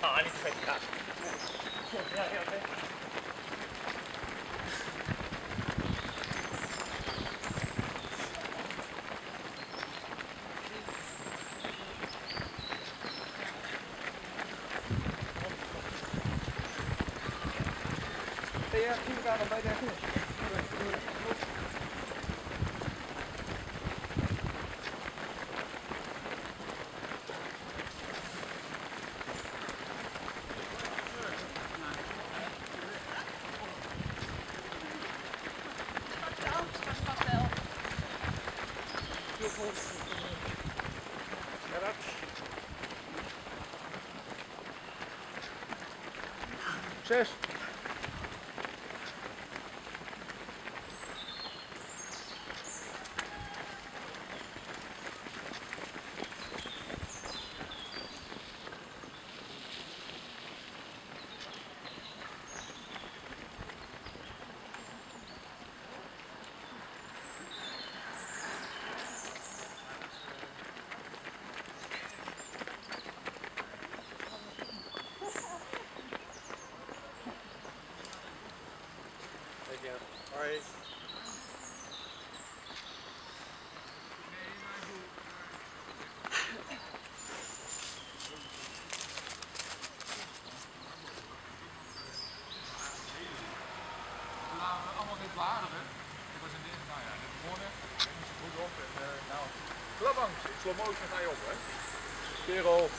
ありそうか。やべやべ。Ja, ich bin gerade bei der Kuh. Shut up. Шеш. You. We lagen allemaal dit bladeren. Ik was in nou ja, dit goed op en nou. In slow motion ga je op hè. Kerel.